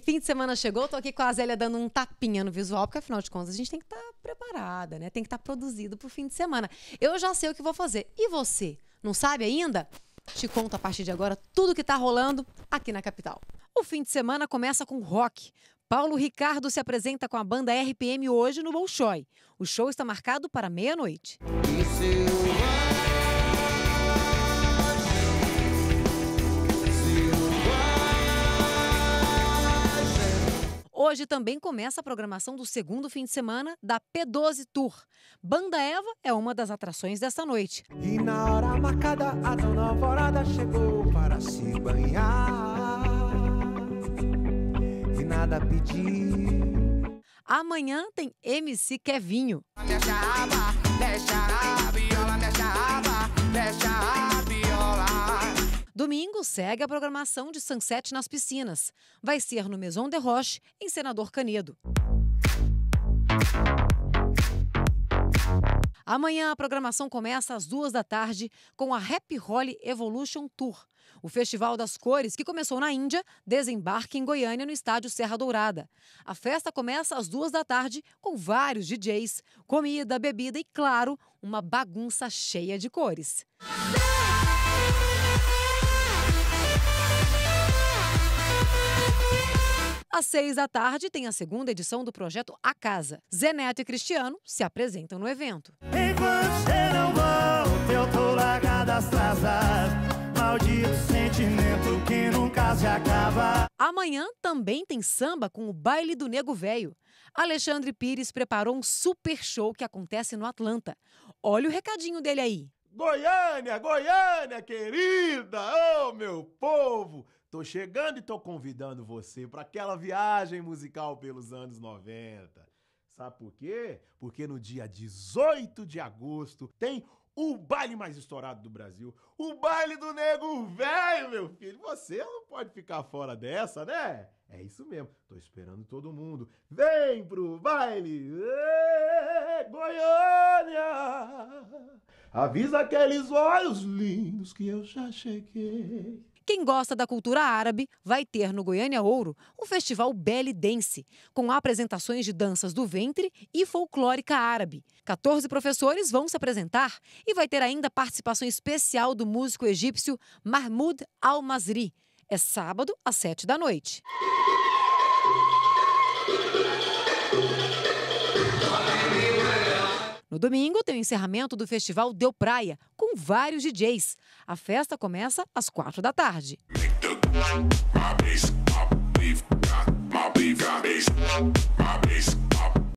fim de semana chegou, tô aqui com a Zélia dando um tapinha no visual, porque afinal de contas a gente tem que estar tá preparada, né? Tem que estar tá produzido pro fim de semana. Eu já sei o que vou fazer. E você? Não sabe ainda? Te conto a partir de agora tudo que tá rolando aqui na capital. O fim de semana começa com rock. Paulo Ricardo se apresenta com a banda RPM hoje no Bolshoi. O show está marcado para meia-noite. Hoje também começa a programação do segundo fim de semana da P12 Tour. Banda Eva é uma das atrações desta noite. E na hora marcada, a dona Alvorada chegou para se banhar. E nada pedir. Amanhã tem MC Kevinho. Deixa a aba, deixa a viola, deixa a Domingo segue a programação de Sunset nas piscinas. Vai ser no Maison de Roche, em Senador Canedo. Amanhã a programação começa às duas da tarde com a Happy Holly Evolution Tour. O Festival das Cores, que começou na Índia, desembarca em Goiânia no estádio Serra Dourada. A festa começa às duas da tarde com vários DJs, comida, bebida e, claro, uma bagunça cheia de cores. Às seis da tarde, tem a segunda edição do projeto A Casa. Zeneto e Cristiano se apresentam no evento. Enquanto você não volta, eu tô largada às traças. Maldito sentimento que nunca se acaba. Amanhã também tem samba com o Baile do Nego Velho. Alexandre Pires preparou um super show que acontece no Atlanta. Olha o recadinho dele aí. Goiânia, Goiânia, querida! Ô, oh, meu povo! Tô chegando e tô convidando você para aquela viagem musical pelos anos 90. Sabe por quê? Porque no dia 18 de agosto tem o baile mais estourado do Brasil, o baile do nego velho, meu filho. Você não pode ficar fora dessa, né? É isso mesmo. Tô esperando todo mundo. Vem pro baile! Ê, Goiânia! Avisa aqueles olhos lindos que eu já cheguei. Quem gosta da cultura árabe vai ter no Goiânia Ouro o festival Belly Dance, com apresentações de danças do ventre e folclórica árabe. 14 professores vão se apresentar e vai ter ainda participação especial do músico egípcio Mahmoud Al-Masri. É sábado, às 7 da noite. No domingo, tem o encerramento do festival Deu Praia, com vários DJs. A festa começa às quatro da tarde.